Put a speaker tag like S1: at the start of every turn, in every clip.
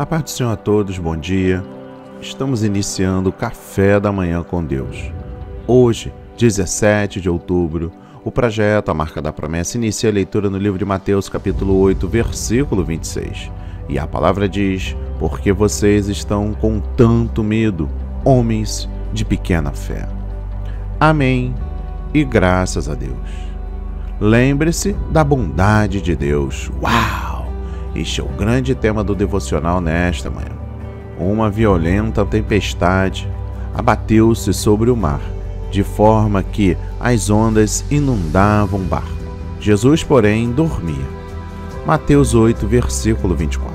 S1: A paz do Senhor a todos, bom dia. Estamos iniciando o Café da Manhã com Deus. Hoje, 17 de outubro, o projeto A Marca da Promessa inicia a leitura no livro de Mateus, capítulo 8, versículo 26. E a palavra diz: Porque vocês estão com tanto medo, homens de pequena fé. Amém e graças a Deus. Lembre-se da bondade de Deus. Uau! Este é o grande tema do devocional nesta manhã. Uma violenta tempestade abateu-se sobre o mar, de forma que as ondas inundavam o barco. Jesus, porém, dormia. Mateus 8, versículo 24.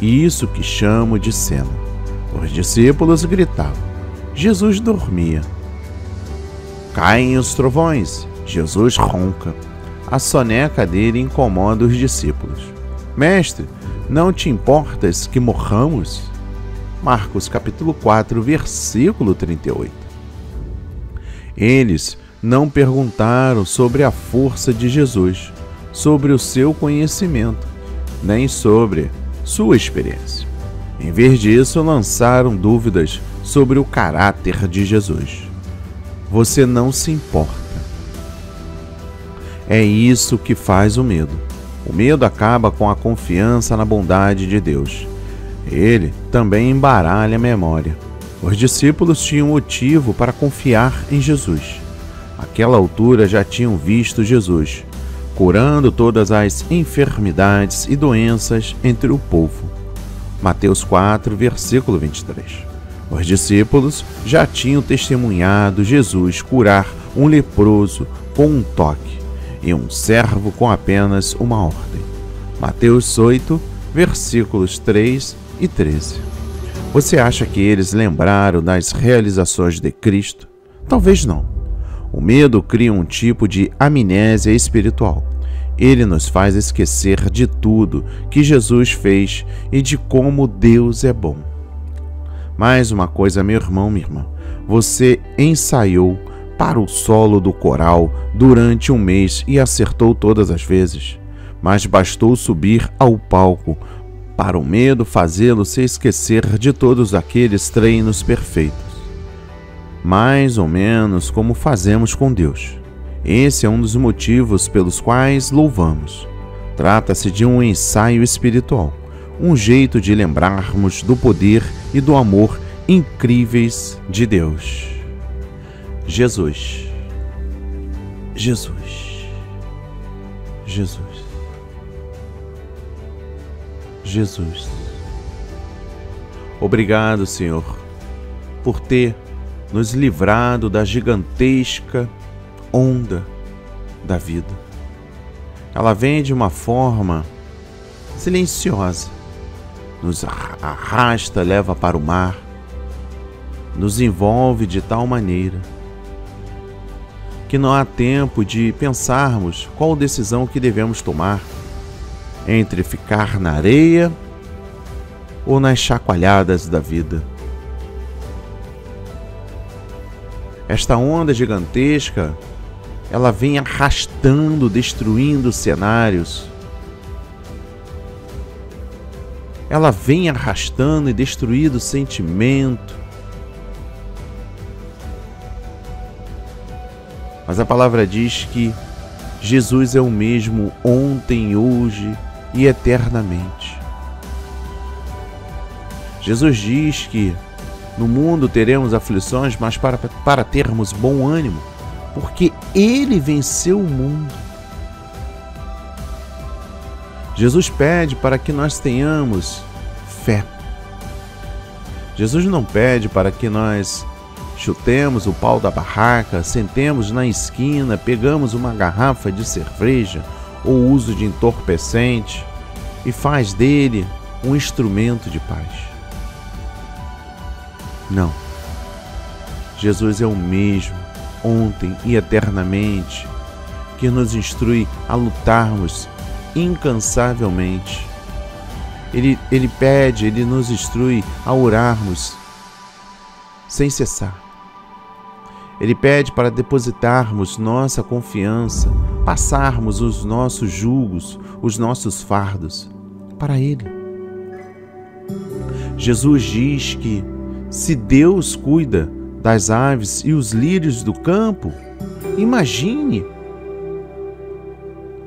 S1: E isso que chamo de cena. Os discípulos gritavam: Jesus dormia. Caem os trovões, Jesus ronca. A soneca dele incomoda os discípulos. Mestre, não te importas que morramos? Marcos capítulo 4, versículo 38. Eles não perguntaram sobre a força de Jesus, sobre o seu conhecimento, nem sobre sua experiência. Em vez disso, lançaram dúvidas sobre o caráter de Jesus. Você não se importa. É isso que faz o medo o medo acaba com a confiança na bondade de Deus. Ele também embaralha a memória. Os discípulos tinham motivo para confiar em Jesus. Aquela altura já tinham visto Jesus, curando todas as enfermidades e doenças entre o povo. Mateus 4, versículo 23. Os discípulos já tinham testemunhado Jesus curar um leproso com um toque e um servo com apenas uma ordem. Mateus 8, versículos 3 e 13. Você acha que eles lembraram das realizações de Cristo? Talvez não. O medo cria um tipo de amnésia espiritual. Ele nos faz esquecer de tudo que Jesus fez e de como Deus é bom. Mais uma coisa, meu irmão, minha irmã. Você ensaiou para o solo do coral durante um mês e acertou todas as vezes, mas bastou subir ao palco para o medo fazê-lo se esquecer de todos aqueles treinos perfeitos. Mais ou menos como fazemos com Deus. Esse é um dos motivos pelos quais louvamos. Trata-se de um ensaio espiritual, um jeito de lembrarmos do poder e do amor incríveis de Deus. Jesus. Jesus. Jesus. Jesus. Obrigado, Senhor, por ter nos livrado da gigantesca onda da vida. Ela vem de uma forma silenciosa, nos arrasta, leva para o mar, nos envolve de tal maneira que não há tempo de pensarmos qual decisão que devemos tomar entre ficar na areia ou nas chacoalhadas da vida. Esta onda gigantesca, ela vem arrastando, destruindo cenários. Ela vem arrastando e destruindo sentimento, Mas a palavra diz que Jesus é o mesmo ontem, hoje e eternamente. Jesus diz que no mundo teremos aflições, mas para, para termos bom ânimo, porque Ele venceu o mundo. Jesus pede para que nós tenhamos fé. Jesus não pede para que nós Chutemos o pau da barraca, sentemos na esquina, pegamos uma garrafa de cerveja ou uso de entorpecente e faz dele um instrumento de paz. Não. Jesus é o mesmo, ontem e eternamente, que nos instrui a lutarmos incansavelmente. Ele, ele pede, ele nos instrui a orarmos sem cessar. Ele pede para depositarmos nossa confiança, passarmos os nossos julgos, os nossos fardos para Ele. Jesus diz que se Deus cuida das aves e os lírios do campo, imagine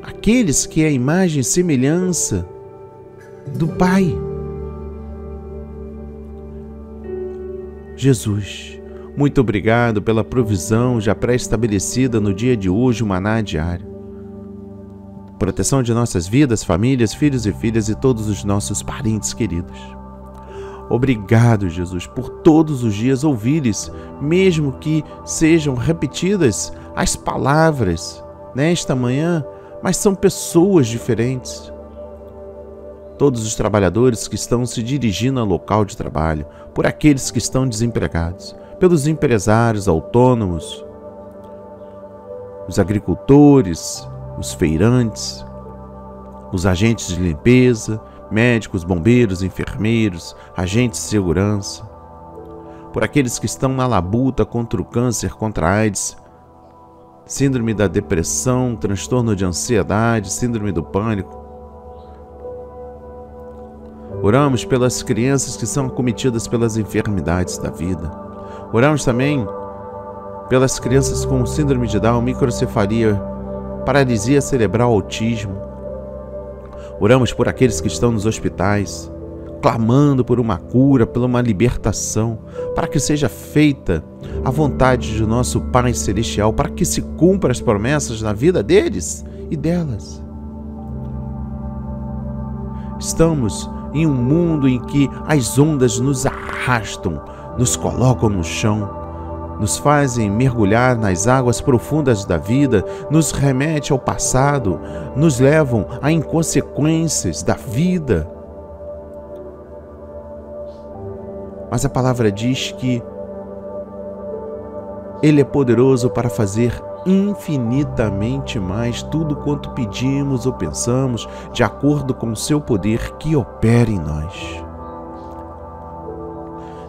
S1: aqueles que é a imagem e semelhança do Pai. Jesus, muito obrigado pela provisão já pré-estabelecida no dia de hoje, o maná diário. Proteção de nossas vidas, famílias, filhos e filhas e todos os nossos parentes queridos. Obrigado, Jesus, por todos os dias ouvires, mesmo que sejam repetidas as palavras nesta manhã, mas são pessoas diferentes. Todos os trabalhadores que estão se dirigindo ao local de trabalho, por aqueles que estão desempregados, pelos empresários autônomos, os agricultores, os feirantes, os agentes de limpeza, médicos, bombeiros, enfermeiros, agentes de segurança, por aqueles que estão na labuta contra o câncer, contra a AIDS, síndrome da depressão, transtorno de ansiedade, síndrome do pânico. Oramos pelas crianças que são acometidas pelas enfermidades da vida. Oramos também pelas crianças com síndrome de Down, microcefalia, paralisia cerebral, autismo Oramos por aqueles que estão nos hospitais, clamando por uma cura, por uma libertação, para que seja feita a vontade de nosso Pai Celestial, para que se cumpra as promessas na vida deles e delas. Estamos em um mundo em que as ondas nos arrastam, nos colocam no chão, nos fazem mergulhar nas águas profundas da vida, nos remete ao passado, nos levam a inconsequências da vida. Mas a palavra diz que Ele é poderoso para fazer infinitamente mais tudo quanto pedimos ou pensamos, de acordo com o seu poder que opera em nós.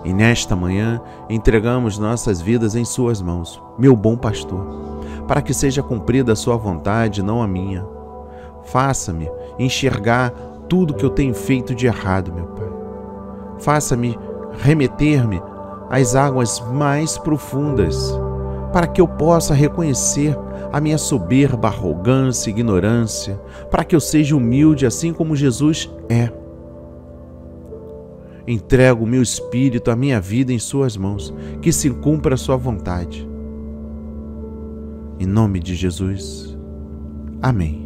S1: E nesta manhã entregamos nossas vidas em Suas mãos, meu bom pastor, para que seja cumprida a Sua vontade, não a minha. Faça-me enxergar tudo que eu tenho feito de errado, meu Pai. Faça-me remeter-me às águas mais profundas, para que eu possa reconhecer a minha soberba, arrogância, ignorância, para que eu seja humilde assim como Jesus é Entrego o meu espírito, a minha vida em Suas mãos, que se cumpra a Sua vontade. Em nome de Jesus. Amém.